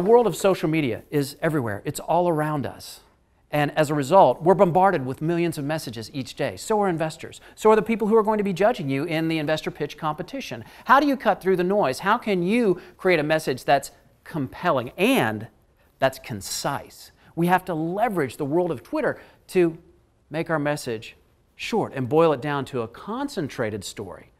world of social media is everywhere, it's all around us. And as a result, we're bombarded with millions of messages each day. So are investors. So are the people who are going to be judging you in the investor pitch competition. How do you cut through the noise? How can you create a message that's compelling and that's concise? We have to leverage the world of Twitter to make our message short and boil it down to a concentrated story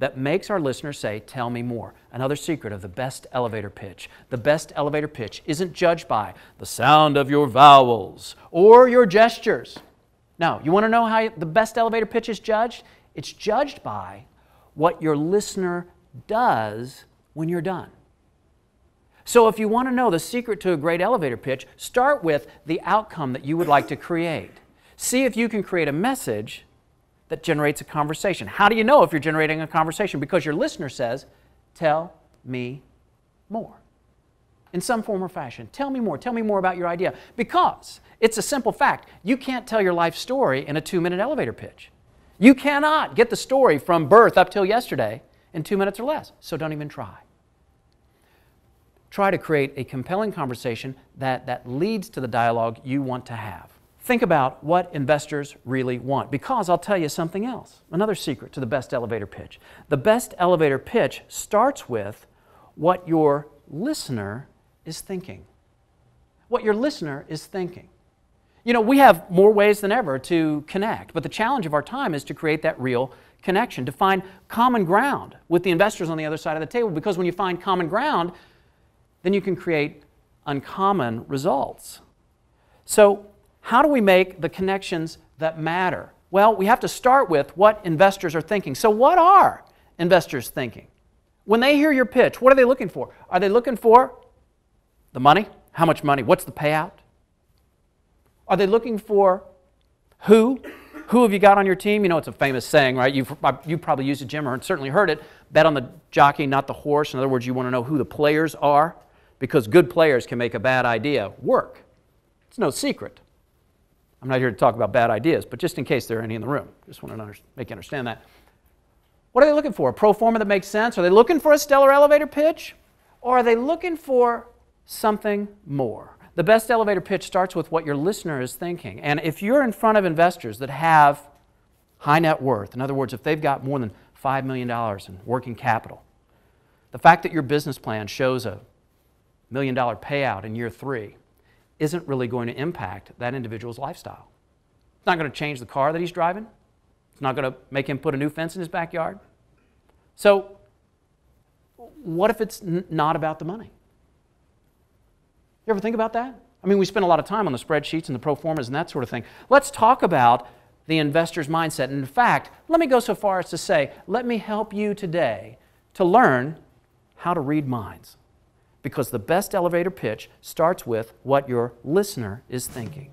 that makes our listeners say, Tell me more. Another secret of the best elevator pitch. The best elevator pitch isn't judged by the sound of your vowels or your gestures. No, you want to know how the best elevator pitch is judged? It's judged by what your listener does when you're done. So, if you want to know the secret to a great elevator pitch, start with the outcome that you would like to create. See if you can create a message that generates a conversation. How do you know if you're generating a conversation? Because your listener says, Tell me more. In some form or fashion. Tell me more. Tell me more about your idea. Because it's a simple fact. You can't tell your life story in a two minute elevator pitch. You cannot get the story from birth up till yesterday in two minutes or less. So don't even try. Try to create a compelling conversation that, that leads to the dialogue you want to have. Think about what investors really want because I'll tell you something else. Another secret to the best elevator pitch. The best elevator pitch starts with what your listener is thinking. What your listener is thinking. You know, we have more ways than ever to connect, but the challenge of our time is to create that real connection, to find common ground with the investors on the other side of the table because when you find common ground, then you can create uncommon results. So, how do we make the connections that matter? Well, we have to start with what investors are thinking. So, what are investors thinking? When they hear your pitch, what are they looking for? Are they looking for the money? How much money? What's the payout? Are they looking for who? Who have you got on your team? You know, it's a famous saying, right? You've, you probably used it, Jim, or certainly heard it. Bet on the jockey, not the horse. In other words, you want to know who the players are because good players can make a bad idea work. It's no secret. I'm not here to talk about bad ideas, but just in case there are any in the room, just want to make you understand that. What are they looking for? A pro forma that makes sense? Are they looking for a stellar elevator pitch? Or are they looking for something more? The best elevator pitch starts with what your listener is thinking. And if you're in front of investors that have high net worth, in other words, if they've got more than $5 million in working capital, the fact that your business plan shows a million dollar payout in year three isn't really going to impact that individual's lifestyle. It's not going to change the car that he's driving. It's not going to make him put a new fence in his backyard. So, what if it's not about the money? You ever think about that? I mean, we spend a lot of time on the spreadsheets and the pro formas and that sort of thing. Let's talk about the investor's mindset. And in fact, let me go so far as to say, let me help you today to learn how to read minds because the best elevator pitch starts with what your listener is thinking.